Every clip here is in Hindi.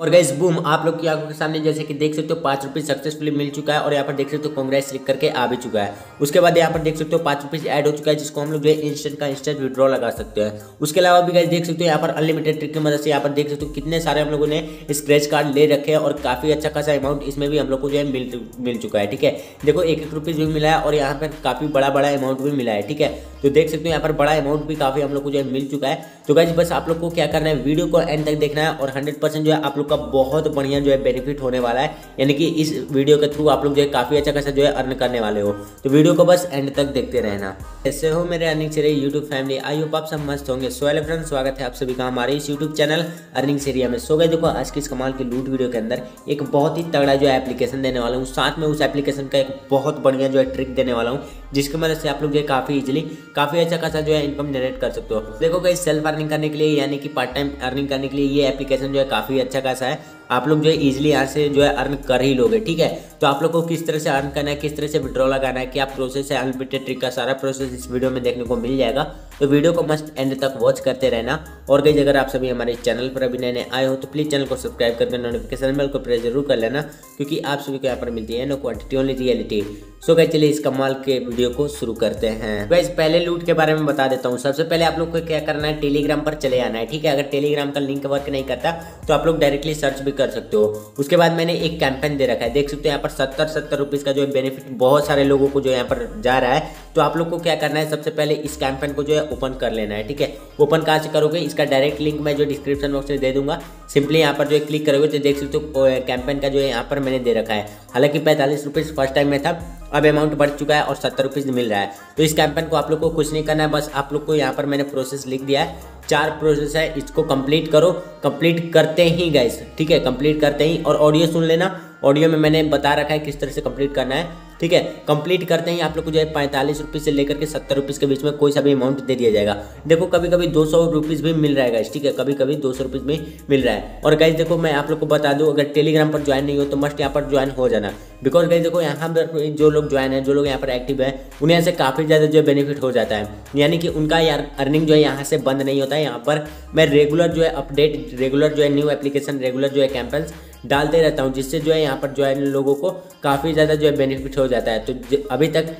और गैस बूम आप लोग की आँखों के सामने जैसे कि देख सकते हो, पाँच रुपीज़ सक्सेसफुली मिल चुका है और यहाँ पर देख सकते हो कांग्रेस लिख करके आ भी चुका है। उसके बाद यहाँ पर देख सकते हो पाँच रुपीज़ ऐड हो चुका है, जिसको हम लोग जो इंस्टेंट का इंस्टेंट विड्रॉ लगा सकते हैं। उसके अलावा भी गैस देख सकते हो यहाँ पर अनलिमिटेड ट्रिक की मदद से यहाँ पर देख सकते हो कितने सारे हम लोगों ने स्क्रैच कार्ड ले रखे हैं और काफ़ी अच्छा खासा अमाउंट इसमें भी हम लोग को जो है मिल मिल चुका है, ठीक है? देखो, एक एक रुपीज़ भी मिला है और यहाँ पर काफ़ी बड़ा बड़ा अमाउंट भी मिला है, ठीक है? तो देख सकते हो यहाँ पर बड़ा अमाउंट भी काफ़ी हम लोग को जो है मिल चुका है। तो गैस बस आप लोग को क्या करना है वीडियो को एंड तक देखना है और हंड्रेड जो है आप लोग का बहुत बढ़िया जो है बेनिफिट होने वाला है। यानी कि इस वीडियो के थ्रू आप लोग जो है काफ़ी अच्छा खासा जो है अर्न करने वाले हो। तो वीडियो को बस एंड तक देखते रहना। ऐसे हो मेरे अर्निंग से यूट्यूब फैमिली आई होप आप सब मस्त होंगे। सो फ्रेंड स्वागत है आप सभी का हमारे इस यूट्यूब चैनल अर्निंग एरिया में। सो गए देखो आज की इस कमाल की लूट वीडियो के अंदर एक बहुत ही तगड़ा जो है एप्लीकेशन देने वाला हूँ। साथ में उस एप्लीकेशन का एक बहुत बढ़िया जो है ट्रिक देने वाला हूँ, जिसकी मदद से आप लोग जो है काफ़ी इजिली काफ़ी अच्छा खासा जो है इनकम जनरेट कर सकते हो। देखो कहीं सेल्फ करने के लिए, यानी कि पार्ट टाइम अर्निंग करने के लिए ये एप्लीकेशन जो है काफ़ी अच्छा खासा है। आप लोग जो है ईजिली यहाँ से जो है अर्न कर ही लोगे, ठीक है? तो आप लोग को किस तरह से अर्न करना है, किस तरह से विड्रॉ लगाना है, क्या प्रोसेस है अनलिमिटेड ट्रिक का सारा प्रोसेस इस वीडियो में देखने को मिल जाएगा। तो वीडियो को मस्त एंड तक वॉच करते रहना। और गई अगर आप सभी हमारे चैनल पर अभी नए नए आए हो तो प्लीज़ चैनल को सब्सक्राइब करके नोटिफिकेशन बेल को प्रेस ज़रूर कर लेना, क्योंकि आप सभी को यहाँ पर मिलती है no quantity only reality so गए चलिए इस कमाल के वीडियो को शुरू करते हैं। वैस पहले लूट के बारे में बता देता हूँ। सबसे पहले आप लोग को क्या करना है टेलीग्राम पर चले आना है, ठीक है? अगर टेलीग्राम का लिंक वर्क नहीं करता तो आप लोग डायरेक्टली सर्च भी कर सकते हो। उसके बाद मैंने एक कैंपेन दे रखा है। देख सकते हो यहाँ पर सत्तर सत्तर रुपीज़ का जो है बेनिफिट बहुत सारे लोगों को जो यहाँ पर जा रहा है तो आप लोग को क्या करना है, सबसे पहले इस कैंपेन को जो है ओपन कर लेना है, ठीक है? ओपन कहाँ से करोगे? इसका डायरेक्ट लिंक मैं जो डिस्क्रिप्शन बॉक्स में दे दूँगा। सिंपली यहाँ पर जो क्लिक करोगे तो देख सकते हो कैंपेन का जो है यहाँ पर मैंने दे रखा है। हालाँकि पैंतालीस रुपीज़ फ़र्स्ट टाइम में था, अब अमाउंट बढ़ चुका है और सत्तर रुपीज़ मिल रहा है। तो इस कैंपेन को आप लोग को कुछ नहीं करना है, बस आप लोग को यहाँ पर मैंने प्रोसेस लिख दिया है। चार प्रोसेस है, इसको कंप्लीट करो। कंप्लीट करते ही गैस ठीक है? कंप्लीट करते ही और ऑडियो सुन लेना। ऑडियो में मैंने बता रखा है किस तरह से कंप्लीट करना है, ठीक है? कंप्लीट करते ही आप लोग को जो है पैंतालीस रुपीज़ से लेकर के सत्तर रुपीज़ के बीच में कोई सा भी अमाउंट दे दिया जाएगा। देखो कभी कभी दो सौ रुपीज़ भी मिल रहा है ठीक है? कभी कभी दो सौ रुपीज़ भी मिल रहा है। और गाइस देखो, मैं आप लोग को बता दूँ, अगर टेलीग्राम पर ज्वाइन नहीं हो तो मस्ट यहाँ पर ज्वाइन हो जाना। बिकॉज़ गाइस देखो, यहाँ पर जो लोग ज्वाइन है, जो लोग यहाँ पर एक्टिव है, उन्हें यहाँ से काफ़ी ज़्यादा जो है बेनिफिट हो जाता है। यानी कि उनका यार अर्निंग जो है यहाँ से बंद नहीं होता है। यहाँ पर मैं रेगुलर जो है अपडेट रेगुलर जो है न्यू एप्लीकेशन रेगुलर जो है कैंपन्स डालते रहता हूँ, जिससे जो है यहाँ पर ज्वाइन लोगों को काफ़ी ज़्यादा जो है बेनिफिट हो जाता है। तो अभी तक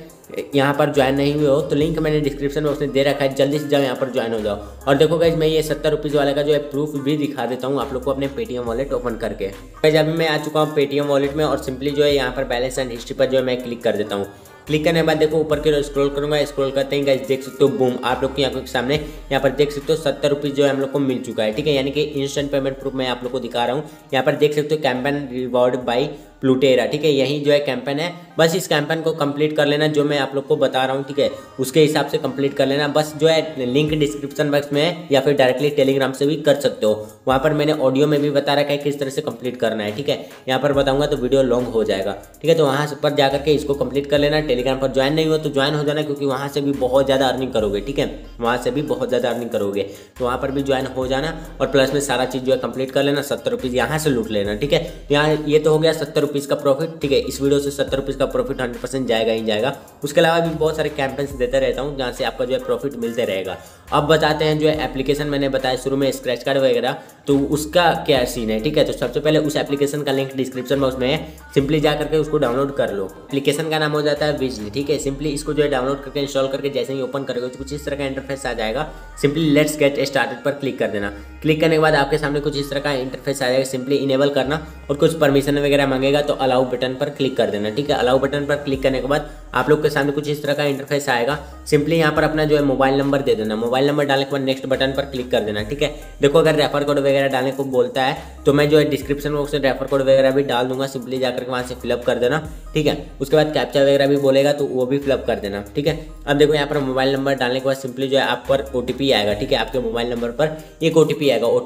यहाँ पर ज्वाइन नहीं हुए हो तो लिंक मैंने डिस्क्रिप्शन में उसने दे रखा है, जल्दी से जाओ यहाँ पर ज्वाइन हो जाओ। और देखो गाइज़ मैं ये सत्तर रुपीज़ वाले का जो है प्रूफ भी दिखा देता हूँ, आप लोग को अपने पेटीएम वॉलेट ओपन करके। गाइज़ अभी मैं आ चुका हूँ पेटीएम वॉलेट में और सिंपली जो है यहाँ पर बैलेंस एंड हिस्ट्री पर जो है मैं क्लिक कर देता हूँ। क्लिक करने के बाद देखो, ऊपर की स्क्रॉल करूँगा स्क्रॉल करते हैं गाइस देख सकते हो बूम आप लोग की आँखों के सामने यहाँ पर देख सकते हो, सत्तर रुपीज़ जो है हम लोग को मिल चुका है, ठीक है? यानी कि इंस्टेंट पेमेंट प्रूफ मैं आप लोग को दिखा रहा हूँ। यहाँ पर देख सकते हो कैंपेन रिवॉर्ड बाई प्लूटेरा ठीक है? यही जो है कैंपेन है। बस इस कैंपेन को कंप्लीट कर लेना जो मैं आप लोग को बता रहा हूँ, ठीक है? उसके हिसाब से कंप्लीट कर लेना। बस जो है लिंक डिस्क्रिप्शन बॉक्स में है या फिर डायरेक्टली टेलीग्राम से भी कर सकते हो। वहाँ पर मैंने ऑडियो में भी बता रखा है किस तरह से कंप्लीट करना है, ठीक है? यहाँ पर बताऊँगा तो वीडियो लॉन्ग हो जाएगा, ठीक है? तो वहाँ पर जाकर के इसको कंप्लीट कर लेना। टेलीग्राम पर ज्वाइन नहीं हो तो ज्वाइन हो जाना, क्योंकि वहाँ से भी बहुत ज़्यादा अर्निंग करोगे, ठीक है? वहाँ से भी बहुत ज़्यादा अर्निंग करोगे। तो वहाँ पर भी ज्वाइन हो जाना और प्लस में सारा चीज़ जो है कंप्लीट कर लेना। सत्तर रुपीज़ यहाँ से लूट लेना, ठीक है? यहाँ ये तो हो गया सत्तर रुपीज़ का प्रॉफिट ठीक है? इस वीडियो से सत्तर रुपीज़ का प्रॉफिट हंड्रेड परसेंट जाएगा, ही जाएगा। उसके अलावा भी बहुत सारे कैंपेन्स देते रहता हूँ, जहाँ से आपका जो है प्रॉफिट मिलते रहेगा। अब बताते हैं जो है एप्लीकेशन मैंने बताया शुरू में स्क्रैच कार्ड वगैरह तो उसका क्या सीन है, ठीक है? तो सबसे पहले उस एप्लीकेशन का लिंक डिस्क्रिप्शन बॉक्स में है। सिंपली जा करके उसको डाउनलोड कर लो। एप्लीकेशन का नाम हो जाता है विजली ठीक है? सिंपली इसको जो है डाउनलोड करके इंस्टॉल करके जैसे ही ओपन करोगे तो कुछ इस तरह का इंटरफेस आ जाएगा। सिंपली लेट्स गेट स्टार्टेड पर क्लिक कर देना। क्लिक करने के बाद आपके सामने कुछ इस तरह का इंटरफेस आ जाएगा। सिंपली इनेबल करना और कुछ परमिशन वगैरह मांगेगा। तो अलाउ बटन पर क्लिक कर देना, ठीक है? अलाउ बटन पर क्लिक करने के बाद आप लोग के सामने कुछ इस तरह का इंटरफेस आएगा। सिंपली यहाँ पर अपना जो है मोबाइल नंबर दे देना। मोबाइल नंबर डालने के बाद नेक्स्ट बटन पर क्लिक कर देना, ठीक है? देखो, अगर रेफर कोड वगैरह डालने को बोलता है तो मैं जो है डिस्क्रिप्शन बॉक्स में रेफर कोड वगैरह भी डाल दूँगा। सिंपली जाकर के वहाँ से फिलअप कर देना, ठीक है? उसके बाद कैप्चा वगैरह भी बोलेगा तो वो भी फिलअप कर देना, ठीक है? अब देखो, यहाँ पर मोबाइल नंबर डालने के बाद सिंपली जो है आप पर ओटीपी आएगा, ठीक है? आपके मोबाइल नंबर पर एक ओटीपी आएगा। ओ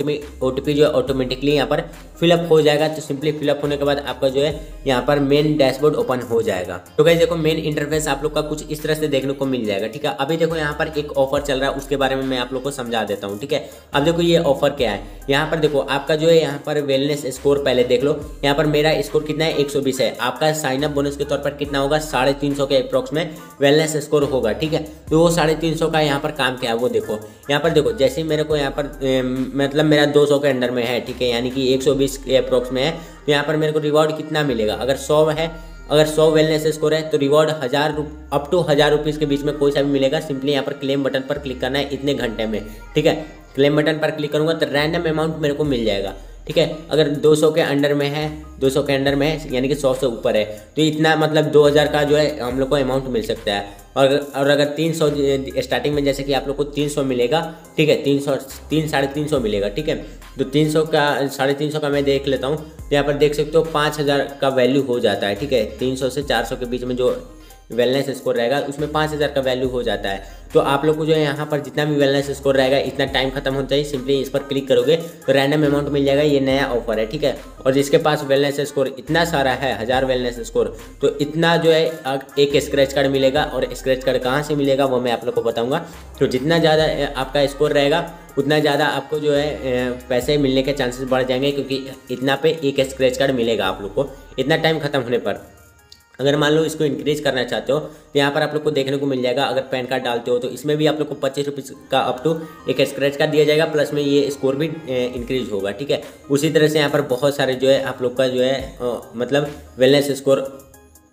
टी जो है ऑटोमेटिकली यहाँ पर फिलअप हो जाएगा। तो सिंपली फिलअप होने के बाद आपका जो है यहाँ पर मेन डैशबोर्ड ओपन हो जाएगा। तो कैसे देखो मेन इंटरफेस आप लोग का कुछ इस तरह से देखने को मिल जाएगा, ठीक है? अभी देखो यहाँ पर एक ऑफ़र चल रहा है, उसके बारे में मैं आप लोग को समझा देता हूँ, ठीक है? अब देखो ये ऑफ़र क्या है? यहाँ पर देखो, आपका जो है यहाँ पर वेलनेस स्कोर पहले देख लो। यहाँ पर मेरा स्कोर कितना है? 120 है। आपका साइन अप बोनस के तौर पर कितना होगा? साढ़े तीन सौ के अप्रोक्स में वेलनेस स्कोर होगा, ठीक है? तो वो साढ़े तीन सौ का यहाँ पर काम क्या है? वो देखो। यहाँ पर देखो, जैसे मेरे को यहाँ पर मतलब मेरा दो सौ के अंडर में है, ठीक है? यानी कि एक सौ बीस के अप्रोक्स में है तो यहाँ पर मेरे को रिवॉर्ड कितना मिलेगा? अगर सौ है अगर सौ वेलनेस स्कोर है तो रिवॉर्ड हज़ार अप टू हज़ार रुपीज़ के बीच में कोई सा भी मिलेगा। सिंपली यहाँ पर क्लेम बटन पर क्लिक करना है इतने घंटे में, ठीक है? क्लेम बटन पर क्लिक करूँगा तो रैंडम अमाउंट मेरे को मिल जाएगा, ठीक है? अगर 200 के अंडर में है 200 के अंडर में है, यानी कि 100 से ऊपर है तो इतना मतलब 2000 का जो है, हम लोग को अमाउंट मिल सकता है। और और अगर 300 स्टार्टिंग में जैसे कि आप लोग को 300 मिलेगा, ठीक है 300 तीन, साढ़े तीन सौ मिलेगा, ठीक है। तो 300 का, साढ़े तीन सौ का मैं देख लेता हूँ। तो यहाँ पर देख सकते हो पाँच हज़ार का वैल्यू हो जाता है, ठीक है। 300 से 400 के बीच में जो वेलनेस स्कोर रहेगा, उसमें पाँच हज़ार का वैल्यू हो जाता है। तो आप लोग को जो है यहाँ पर जितना भी वेलनेस स्कोर रहेगा, इतना टाइम खत्म होता चाहिए। सिंपली इस पर क्लिक करोगे तो रैंडम अमाउंट मिल जाएगा, ये नया ऑफ़र है, ठीक है? और जिसके पास वेलनेस स्कोर इतना सारा है, हज़ार वेलनेस स्कोर तो इतना जो है एक स्क्रैच कार्ड मिलेगा। और स्क्रैच कार्ड कहाँ से मिलेगा, वो मैं आप लोग को बताऊँगा। तो जितना ज़्यादा आपका स्कोर रहेगा, उतना ज़्यादा आपको जो है पैसे मिलने के चांसेस बढ़ जाएँगे, क्योंकि इतना पे एक स्क्रैच कार्ड मिलेगा आप लोग को। इतना टाइम खत्म होने पर। अगर मान लो इसको इंक्रीज करना चाहते हो तो यहाँ पर आप लोग को देखने को मिल जाएगा, अगर पैन कार्ड डालते हो तो इसमें भी आप लोग को पच्चीस रुपीज़ का अप टू एक स्क्रैच कार्ड दिया जाएगा प्लस में ये स्कोर भी इंक्रीज होगा, ठीक है? उसी तरह से यहाँ पर बहुत सारे जो है आप लोग का जो है मतलब वेलनेस स्कोर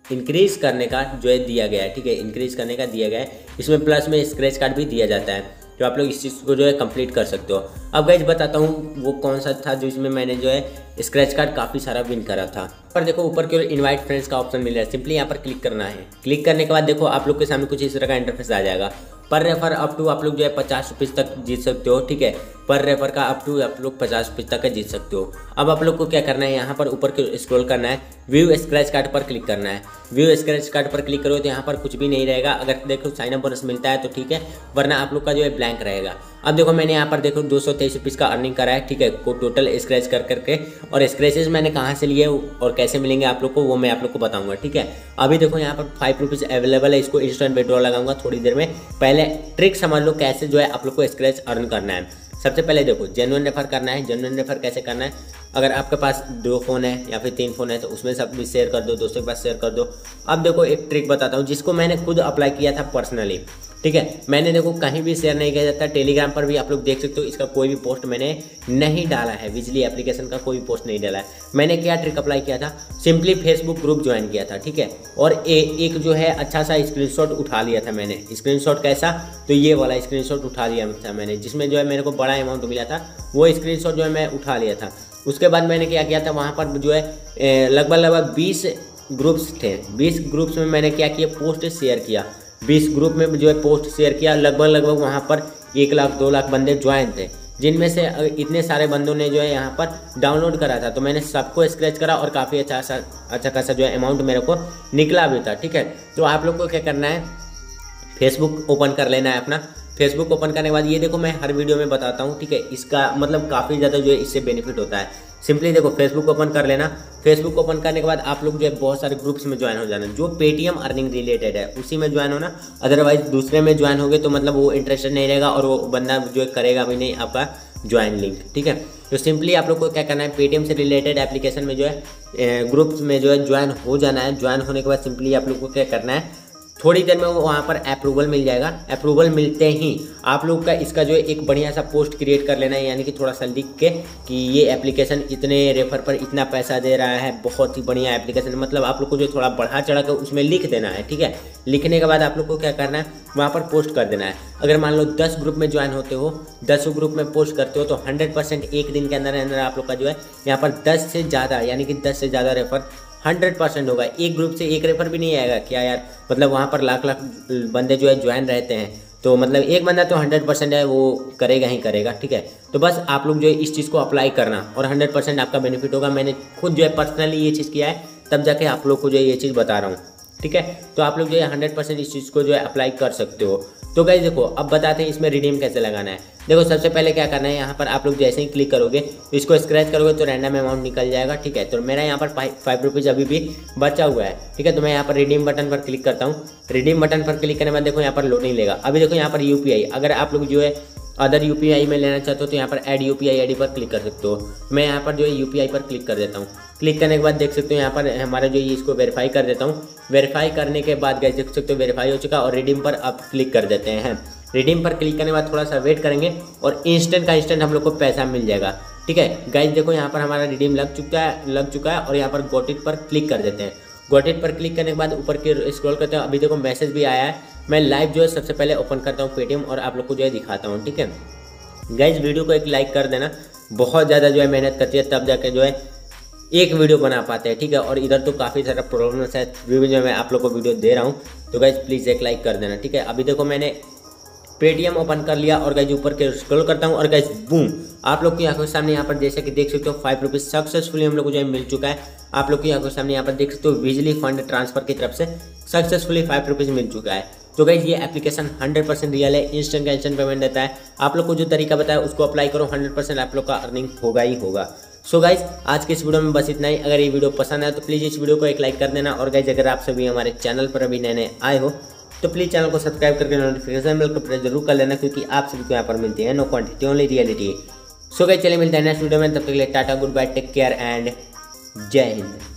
इंक्रीज करने का जो है दिया गया है, ठीक है? इंक्रीज करने का दिया गया है। इसमें प्लस में स्क्रैच कार्ड भी दिया जाता है तो आप लोग इस चीज़ को जो है कंप्लीट कर सकते हो। अब गाइज़ बताता हूँ, वो कौन सा था जिसमें मैंने जो है स्क्रैच कार्ड काफ़ी सारा विन करा था। पर देखो, ऊपर की ओर इनवाइट फ्रेंड्स का ऑप्शन मिल रहा है। सिंपली यहाँ पर क्लिक करना है। क्लिक करने के बाद देखो, आप लोग के सामने कुछ इस तरह का इंटरफेस आ जाएगा। पर रेफर अप टू आप लोग जो है पचास रुपीज़ तक जीत सकते हो, ठीक है? पर रेफर का अप टू आप लोग पचास रुपीज़ तक जीत सकते हो। अब आप लोग को क्या करना है, यहाँ पर ऊपर स्क्रॉल करना है व्यू स्क्रैच कार्ड पर क्लिक करना है। व्यू स्क्रैच कार्ड पर क्लिक करो तो यहाँ पर कुछ भी नहीं रहेगा। अगर देखो साइन अप बोनस मिलता है तो ठीक है, वरना आप लोग का जो है ब्लैंक रहेगा। अब देखो मैंने यहाँ पर देखो दो सौ का अर्निंग करा है, ठीक है, को टोटल स्क्रैच कर करके। और स्क्रैचेज मैंने कहाँ से लिए और कैसे मिलेंगे आप लोग को, वो मैं आप लोग को बताऊँगा, ठीक है। अभी देखो यहाँ पर फाइव रुपीज़ अवेलेबल है, इसको इंस्टेंट विड्रॉ लगाऊँगा थोड़ी देर में। पहले ट्रिक समझ लो कैसे जो है आप लोग को स्क्रैच अर्न करना है। सबसे पहले देखो जेनुअन रेफर करना है जेनुअन रेफर कैसे करना है? अगर आपके पास दो फ़ोन है या फिर तीन फ़ोन है तो उसमें सब भी शेयर कर दो, दोस्तों के पास शेयर कर दो। अब देखो, एक ट्रिक बताता हूँ, जिसको मैंने खुद अप्लाई किया था पर्सनली ठीक है? मैंने देखो कहीं भी शेयर नहीं किया जाता। टेलीग्राम पर भी आप लोग देख सकते हो इसका कोई भी पोस्ट मैंने नहीं डाला है। बिजली एप्लीकेशन का कोई भी पोस्ट नहीं डाला है। मैंने क्या ट्रिक अप्लाई किया था? सिंपली फेसबुक ग्रुप ज्वाइन किया था ठीक है? और ए, एक जो है अच्छा सा स्क्रीनशॉट उठा लिया था मैंने। स्क्रीनशॉट कैसा? तो ये वाला स्क्रीनशॉट उठा लिया था मैंने जिसमें जो है मेरे को बड़ा अमाउंट मिला था वो स्क्रीनशॉट जो है मैं उठा लिया था। उसके बाद मैंने क्या किया था? वहाँ पर जो है लगभग लगभग बीस ग्रुप्स थे। बीस ग्रुप्स में मैंने क्या किया? पोस्ट शेयर किया। बीस ग्रुप में जो है पोस्ट शेयर किया, लगभग लगभग वहाँ पर एक लाख, दो लाख बंदे ज्वाइन थे। जिनमें से इतने सारे बंदों ने जो है यहाँ पर डाउनलोड करा था। तो मैंने सबको स्क्रैच करा और काफ़ी अच्छा सा अच्छा खासा जो है अमाउंट मेरे को निकला भी था, ठीक है? तो आप लोग को क्या करना है? फेसबुक ओपन कर लेना है अपना। फेसबुक ओपन करने के बाद ये देखो, मैं हर वीडियो में बताता हूँ, ठीक है? इसका मतलब काफ़ी ज़्यादा जो है इससे बेनिफिट होता है। सिंपली देखो फेसबुक ओपन कर लेना। फेसबुक ओपन करने के बाद आप लोग जो है बहुत सारे ग्रुप्स में ज्वाइन हो जाना। जो पेटीएम अर्निंग रिलेटेड है, उसी में ज्वाइन होना। अदरवाइज़ दूसरे में ज्वाइन हो तो मतलब वो इंटरेस्टेड नहीं रहेगा और वो बंदा जो है करेगा भी नहीं आपका ज्वाइन लिंक ठीक है? तो सिंपली आप लोग को क्या करना है पेटीएम से रिलेटेड एप्लीकेशन में जो है ग्रुप्स में जो है ज्वाइन हो जाना है। ज्वाइन होने के बाद सिंपली आप लोग को क्या करना है थोड़ी देर में वो वहाँ पर अप्रूवल मिल जाएगा। अप्रूवल मिलते ही आप लोग का इसका जो एक बढ़िया सा पोस्ट क्रिएट कर लेना है, यानी कि थोड़ा सा लिख के कि ये एप्लीकेशन इतने रेफर पर इतना पैसा दे रहा है, बहुत ही बढ़िया एप्लीकेशन मतलब आप लोग को जो थोड़ा बढ़ा चढ़ा कर उसमें लिख देना है, ठीक है? लिखने के बाद आप लोग को क्या करना है, वहाँ पर पोस्ट कर देना है। अगर मान लो दस ग्रुप में ज्वाइन होते हो, दस ग्रुप में पोस्ट करते हो तो हंड्रेड परसेंट एक दिन के अंदर अंदर आप लोग का जो है यहाँ पर दस से ज़्यादा, यानी कि दस से ज़्यादा रेफर हंड्रेड परसेंट होगा। एक ग्रुप से एक रेफर भी नहीं आएगा क्या यार मतलब वहाँ पर लाख लाख बंदे जो है ज्वाइन रहते हैं। तो मतलब एक बंदा तो हंड्रेड परसेंट है, वो करेगा ही करेगा, ठीक है? तो बस आप लोग जो है इस चीज़ को अप्लाई करना और हंड्रेड परसेंट आपका बेनिफिट होगा। मैंने खुद जो है पर्सनली ये चीज़ किया है, तब जाके आप लोग को जो है ये चीज़ बता रहा हूँ, ठीक है? तो आप लोग जो है हंड्रेड परसेंट इस चीज़ को जो है अप्लाई कर सकते हो। तो गाइज़ देखो, अब बताते हैं इसमें रिडीम कैसे लगाना है। देखो, सबसे पहले क्या करना है, यहाँ पर आप लोग जैसे ही क्लिक करोगे, इसको स्क्रैच करोगे तो रैंडम अमाउंट निकल जाएगा, ठीक है? तो मेरा यहाँ पर फाइव रुपीज़ अभी भी बचा हुआ है, ठीक है? तो मैं यहाँ पर रिडीम बटन पर क्लिक करता हूँ। रिडीम बटन पर क्लिक करने बाद देखो, यहाँ पर लोडिंग लेगा। अभी देखो, यहाँ पर यूपीआई अगर आप लोग जो है अदर यूपीआई में लेना चाहते हो तो यहाँ पर ऐड यू पी पर क्लिक कर सकते हो। मैं यहाँ पर जो है यूपीआई पर क्लिक कर देता हूँ। क्लिक करने के बाद देख सकते हो, यहाँ पर हमारा जो ये इसको वेरीफाई कर देता हूँ। वेरीफाई करने के बाद गए देख सकते हो वेरीफाई हो चुका और रिडीम पर आप क्लिक कर देते हैं। रिडीम पर क्लिक करने के बाद थोड़ा सा वेट करेंगे और इंस्टेंट का इंस्टेंट हम लोग को पैसा मिल जाएगा। ठीक है? गाइज़ देखो यहाँ पर हमारा रिडीम लग चुका है, लग चुका है और यहाँ पर गोटिट पर क्लिक कर देते हैं। गोटिट पर क्लिक करने के बाद ऊपर के स्क्रॉल करते हैं। अभी देखो मैसेज भी आया है। मैं लाइव जो है सबसे पहले ओपन करता हूँ पेटीएम और आप लोग को जो है दिखाता हूँ। ठीक है? गाइज़ वीडियो को एक लाइक कर देना। बहुत ज़्यादा जो है मेहनत करती है, तब जाके जो है एक वीडियो बना पाते हैं। ठीक है? और इधर तो काफ़ी सारा प्रॉब्लम्स है, जो मैं आप लोग को वीडियो दे रहा हूँ। तो गाइज़ प्लीज़ एक लाइक कर देना। ठीक है? अभी देखो मैंने पेटीएम ओपन कर लिया और गाइज़ ऊपर के स्क्रॉल करता हूँ और गाइज़ बूम आप लोग की आँखों के सामने यहाँ पर जैसे कि देख सकते हो फाइव रुपीज़ सक्सेसफुली हम लोग को जो है मिल चुका है। आप लोग की आँखों के सामने यहाँ पर देख सकते हो बिजली फंड ट्रांसफ़र की तरफ़ से सक्सेसफुली फाइव रुपीज़ मिल चुका है। तो गाइज़ ये एप्लीकेशन 100 परसेंट रियल है इंस्टेंट का इंस्टेंट पेमेंट देता है। आप लोग को जो तरीका बताया, उसको अप्लाई करो 100 परसेंट आप लोग का अर्निंग होगा ही होगा। सो so गाइज़ आज के इस वीडियो में बस इतना ही। अगर ये वीडियो पसंद आए तो प्लीज़ इस वीडियो को एक लाइक कर देना। और गाइज़ अगर आप सभी हमारे चैनल पर अभी नए नए आए हो तो प्लीज़ चैनल को सब्सक्राइब करके नोटिफिकेशन बिल को प्रेस ज़रूर कर लेना क्योंकि आप सभी को यहाँ पर मिलती है no quantity only reality so गए चलिए मिलते हैं नेक्स्ट वीडियो में। तब तक के लिए tata goodbye take care and जय हिंद।